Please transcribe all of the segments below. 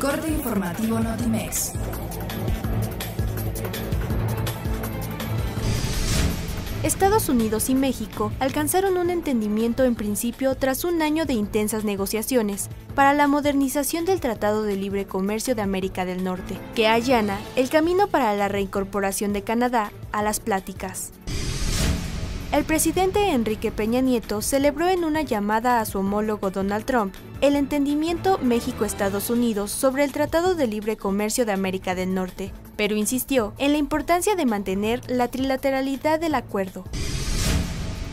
corte informativo Notimex. Estados Unidos y México alcanzaron un entendimiento en principio tras un año de intensas negociaciones para la modernización del Tratado de Libre Comercio de América del Norte, que allana el camino para la reincorporación de Canadá a las pláticas. El presidente Enrique Peña Nieto celebró en una llamada a su homólogo Donald Trump el entendimiento México-Estados Unidos sobre el Tratado de Libre Comercio de América del Norte, pero insistió en la importancia de mantener la trilateralidad del acuerdo.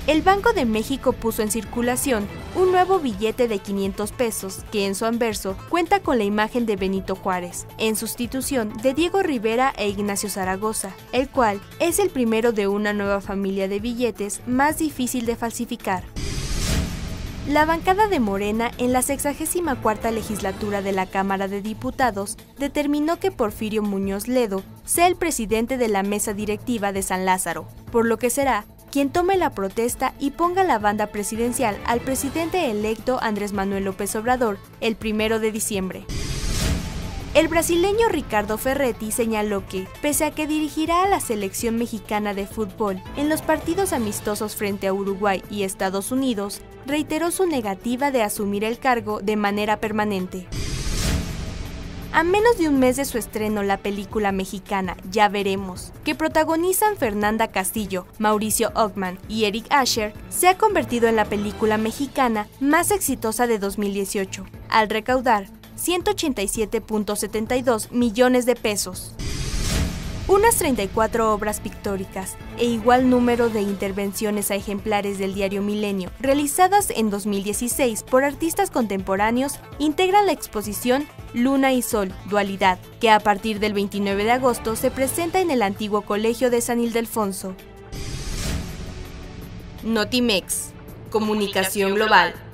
El Banco de México puso en circulación un nuevo billete de 500 pesos que en su anverso cuenta con la imagen de Benito Juárez, en sustitución de Diego Rivera e Ignacio Zaragoza, el cual es el primero de una nueva familia de billetes más difícil de falsificar. La bancada de Morena en la 64 legislatura de la Cámara de Diputados determinó que Porfirio Muñoz Ledo sea el presidente de la mesa directiva de San Lázaro, por lo que será quien tome la protesta y ponga la banda presidencial al presidente electo Andrés Manuel López Obrador el primero de diciembre. El brasileño Ricardo Ferretti señaló que, pese a que dirigirá a la selección mexicana de fútbol en los partidos amistosos frente a Uruguay y Estados Unidos, reiteró su negativa de asumir el cargo de manera permanente. A menos de un mes de su estreno, la película mexicana Ya Veremos, que protagonizan Fernanda Castillo, Mauricio Ockman y Eric Asher, se ha convertido en la película mexicana más exitosa de 2018, al recaudar 187.72 millones de pesos unas 34 obras pictóricas e igual número de intervenciones a ejemplares del diario Milenio realizadas en 2016 por artistas contemporáneos integran la exposición Luna y Sol, Dualidad, que a partir del 29 de agosto se presenta en el antiguo Colegio de San Ildefonso. Notimex, Comunicación Global.